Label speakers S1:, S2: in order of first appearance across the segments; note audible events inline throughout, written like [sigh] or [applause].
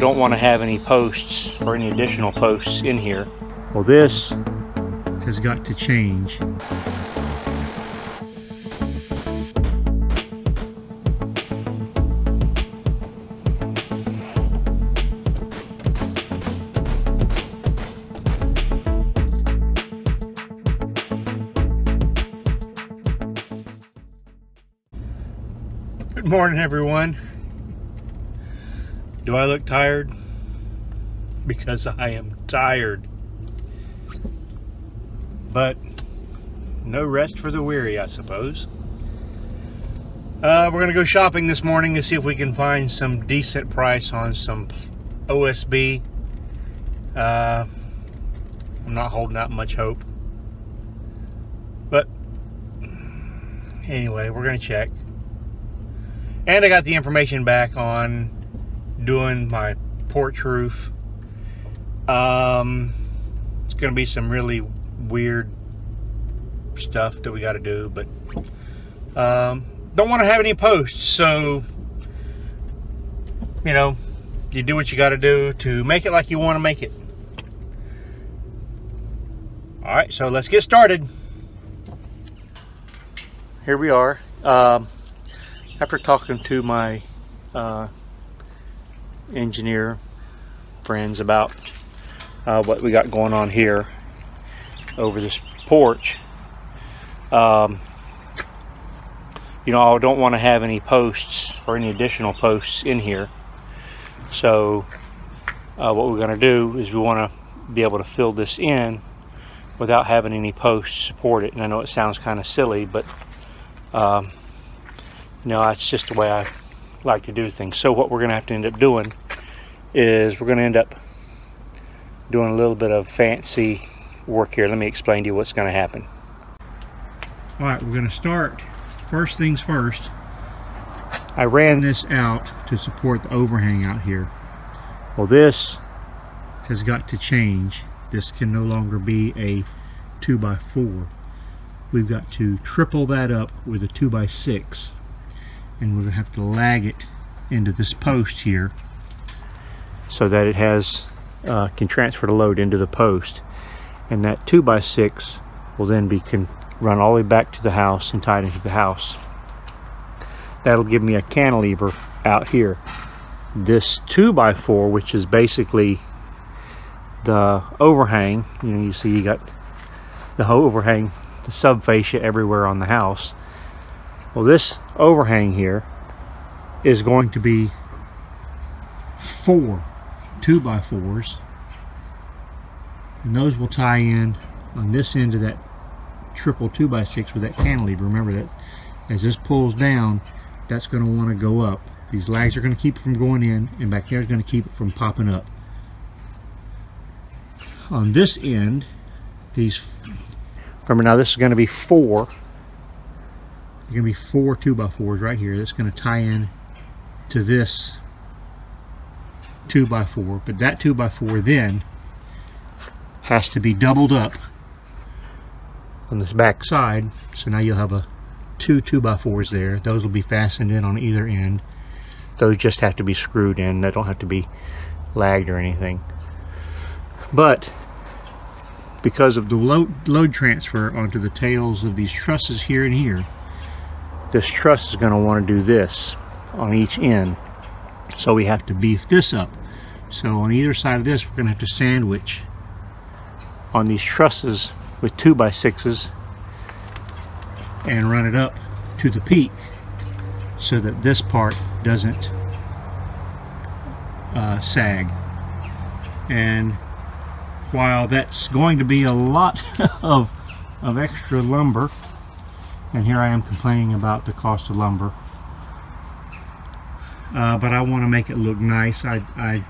S1: don't want to have any posts or any additional posts in here. Well, this has got to change. Good morning, everyone. Do I look tired? Because I am tired. But no rest for the weary, I suppose. Uh, we're gonna go shopping this morning to see if we can find some decent price on some OSB. Uh, I'm not holding out much hope. But anyway, we're gonna check. And I got the information back on doing my porch roof. Um, it's going to be some really weird stuff that we got to do, but um, don't want to have any posts. So, you know, you do what you got to do to make it like you want to make it. All right, so let's get started. Here we are. Um, after talking to my uh, engineer friends about uh, what we got going on here over this porch, um, you know, I don't want to have any posts or any additional posts in here. So uh, what we're going to do is we want to be able to fill this in without having any posts support it. And I know it sounds kind of silly, but um, you know, that's just the way I like to do things. So what we're going to have to end up doing is we're going to end up doing a little bit of fancy work here. Let me explain to you what's going to happen. All right, we're going to start first things first. I ran this out to support the overhang out here. Well, this has got to change. This can no longer be a 2 by 4 We've got to triple that up with a 2 by 6 and we're going to have to lag it into this post here so that it has uh, can transfer the load into the post. And that 2 by 6 will then be can run all the way back to the house and tied into the house. That'll give me a cantilever out here. This 2 by 4 which is basically the overhang you know you see you got the whole overhang the sub fascia everywhere on the house well, this overhang here is going to be four 2 by 4s and those will tie in on this end of that triple two by 6 with that cantilever. Remember that as this pulls down, that's going to want to go up. These lags are going to keep it from going in and back there is going to keep it from popping up. On this end, these, remember now this is going to be four going to be four 2x4s right here. That's going to tie in to this 2x4 but that 2x4 then has to be doubled up on this back side. So now you'll have a two 2x4s there. Those will be fastened in on either end. Those just have to be screwed in. They don't have to be lagged or anything. But because of the load, load transfer onto the tails of these trusses here and here this truss is going to want to do this on each end. So we have to beef this up. So on either side of this, we're going to have to sandwich on these trusses with 2 by 6s and run it up to the peak so that this part doesn't uh, sag. And while that's going to be a lot [laughs] of, of extra lumber, and here I am complaining about the cost of lumber. Uh, but I want to make it look nice. I, I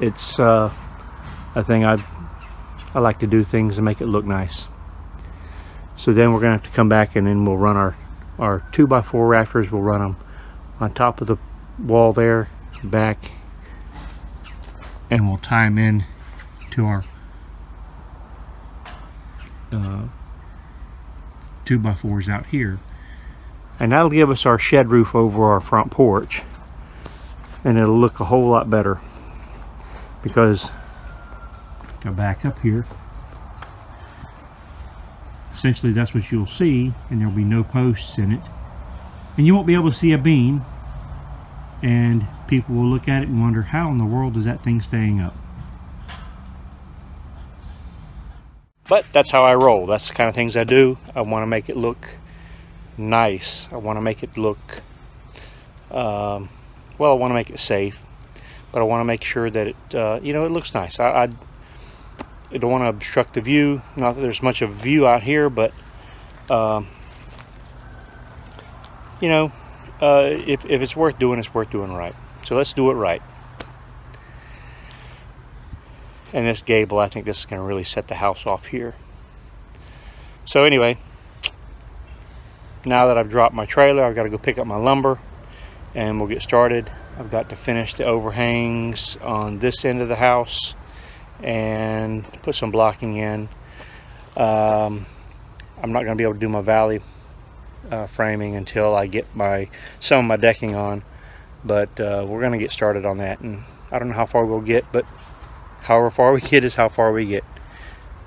S1: it's uh, a thing I I like to do things and make it look nice. So then we're gonna have to come back and then we'll run our our 2x4 rafters. We'll run them on top of the wall there back and we'll tie them in to our uh, 2 by 4s out here. And that'll give us our shed roof over our front porch. And it'll look a whole lot better. because go back up here essentially that's what you'll see and there'll be no posts in it and you won't be able to see a beam and people will look at it and wonder how in the world is that thing staying up but that's how I roll. That's the kind of things I do. I want to make it look nice. I want to make it look um, well I want to make it safe but I want to make sure that it uh, you know it looks nice. I, I, I don't want to obstruct the view. Not that there's much of a view out here but um, you know uh, if, if it's worth doing it's worth doing right. So let's do it right and this gable I think this is going to really set the house off here. So anyway now that I've dropped my trailer I've got to go pick up my lumber and we'll get started. I've got to finish the overhangs on this end of the house and put some blocking in. Um, I'm not going to be able to do my valley uh, framing until I get my some of my decking on but uh, we're going to get started on that and I don't know how far we'll get but however far we get is how far we get.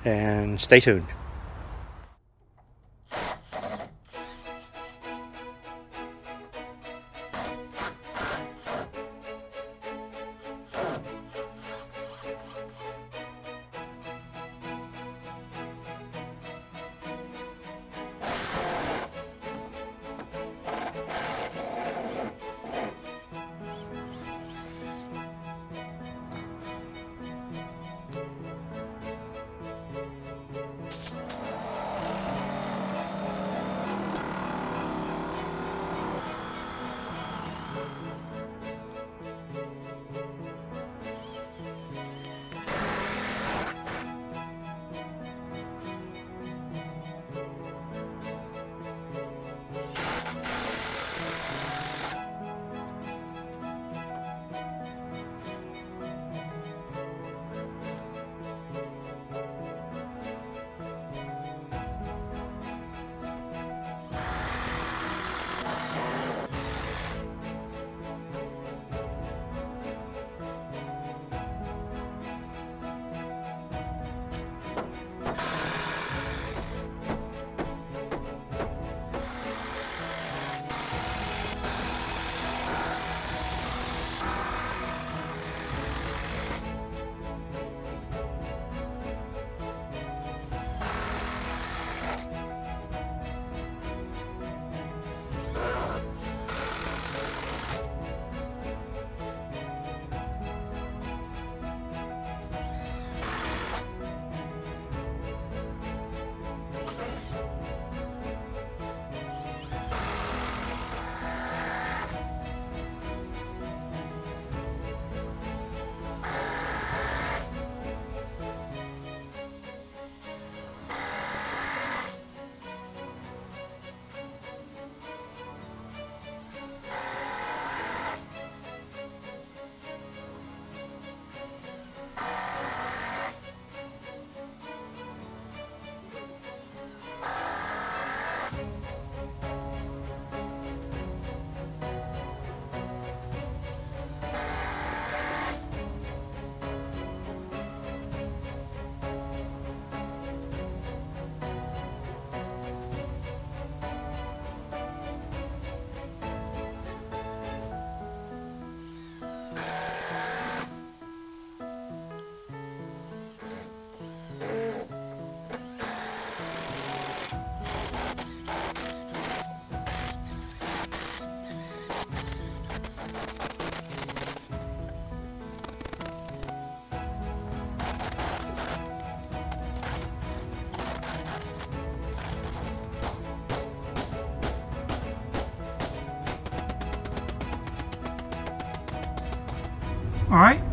S1: And stay tuned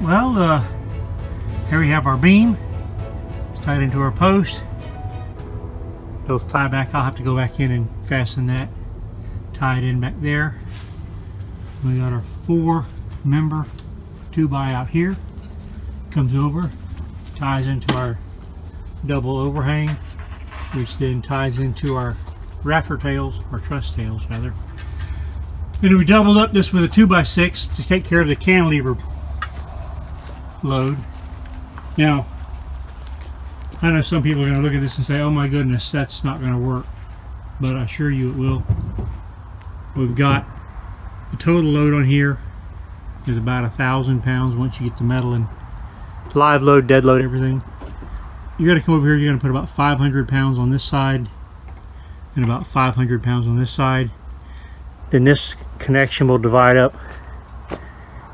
S1: well, uh, here we have our beam. It's tied into our post. Those tie back, I'll have to go back in and fasten that. Tie it in back there. We got our four member two by out here. Comes over, ties into our double overhang, which then ties into our rafter tails, or truss tails rather. Then we doubled up this with a 2x6 to take care of the cantilever load Now, I know some people are going to look at this and say, oh my goodness, that's not going to work. But I assure you it will. We've got the total load on here is about a thousand pounds once you get the metal and live load, dead load, everything. You're going to come over here, you're going to put about 500 pounds on this side and about 500 pounds on this side. Then this connection will divide up.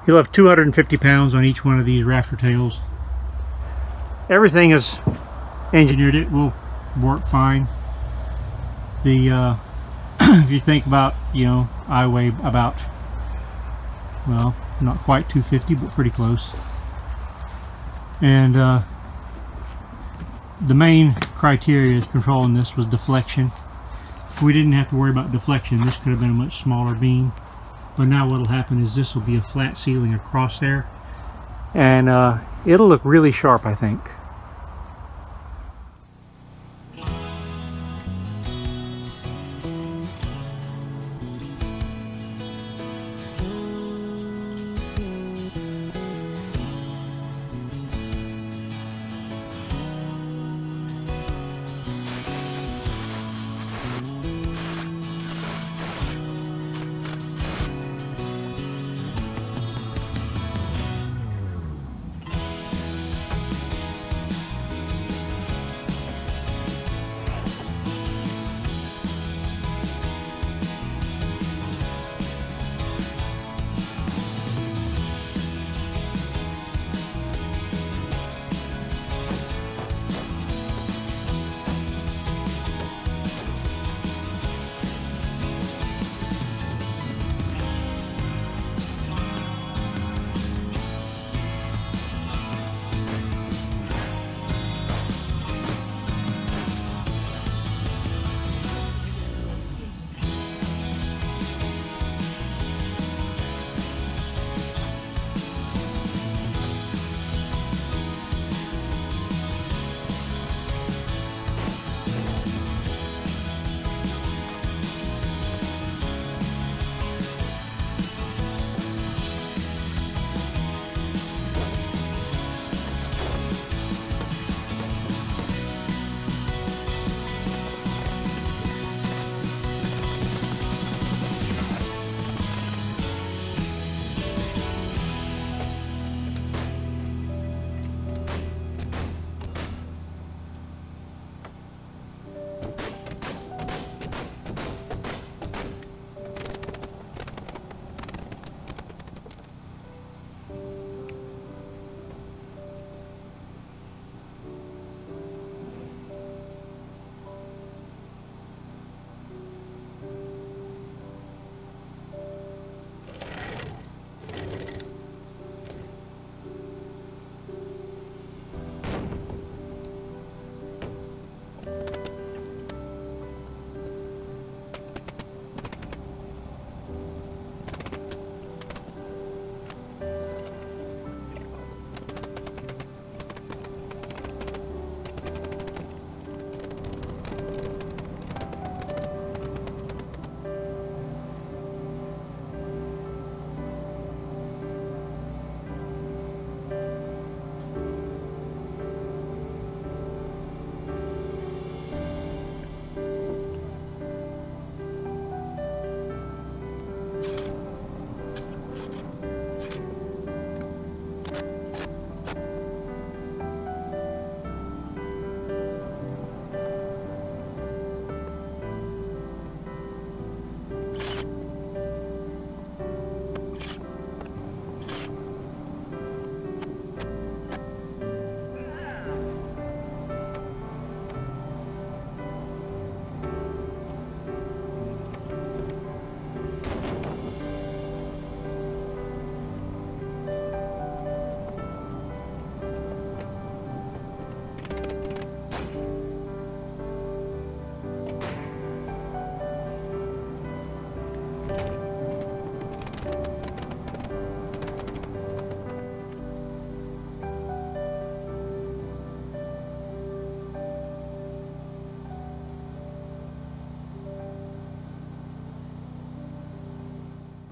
S1: You'll have 250 pounds on each one of these rafter tails. Everything is engineered, it will work fine. The, uh, [clears throat] if you think about, you know, I weigh about, well, not quite 250, but pretty close. And uh, the main criteria is controlling this was deflection. We didn't have to worry about deflection. This could have been a much smaller beam. But now what will happen is this will be a flat ceiling across there. And uh, it'll look really sharp, I think.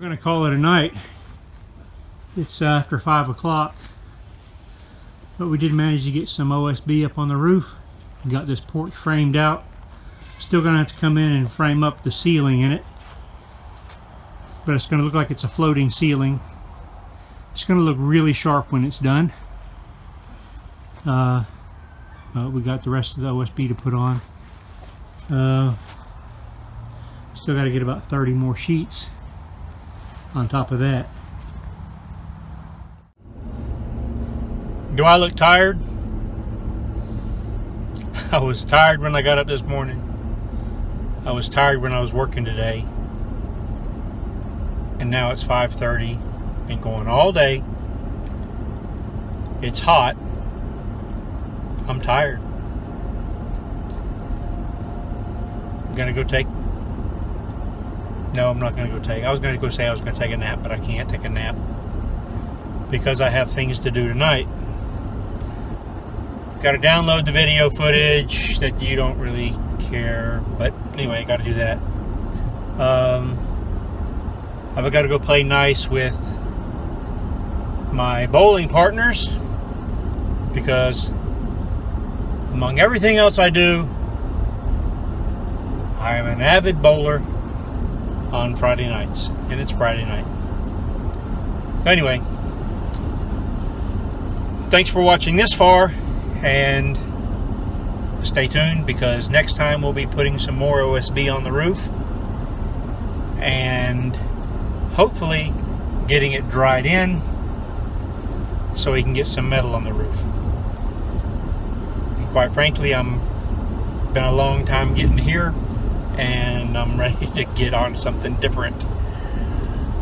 S1: Going to call it a night. It's after 5 o'clock. But we did manage to get some OSB up on the roof. Got this porch framed out. Still gonna have to come in and frame up the ceiling in it. But it's gonna look like it's a floating ceiling. It's gonna look really sharp when it's done. Uh, uh, we got the rest of the OSB to put on. Uh, still got to get about 30 more sheets on top of that. Do I look tired? I was tired when I got up this morning. I was tired when I was working today. And now it's 5.30. Been going all day. It's hot. I'm tired. I'm gonna go take. No, I'm not gonna go take. I was gonna go say I was gonna take a nap, but I can't take a nap because I have things to do tonight. Got to download the video footage that you don't really care, but anyway, got to do that. Um, I've got to go play nice with my bowling partners because among everything else I do, I am an avid bowler on Friday nights, and it's Friday night. Anyway, thanks for watching this far, and stay tuned because next time we'll be putting some more OSB on the roof and hopefully getting it dried in so we can get some metal on the roof And quite frankly, I'm been a long time getting here and I'm ready to get on something different.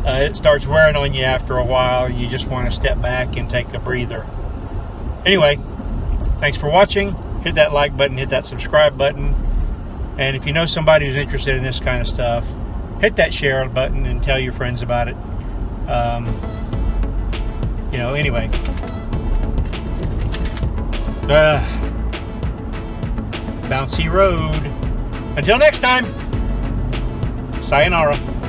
S1: Uh, it starts wearing on you after a while. You just want to step back and take a breather. Anyway, thanks for watching. Hit that like button, hit that subscribe button. And if you know somebody who's interested in this kind of stuff, hit that share button and tell your friends about it. Um, you know, anyway. Uh, bouncy road. Until next time, sayonara.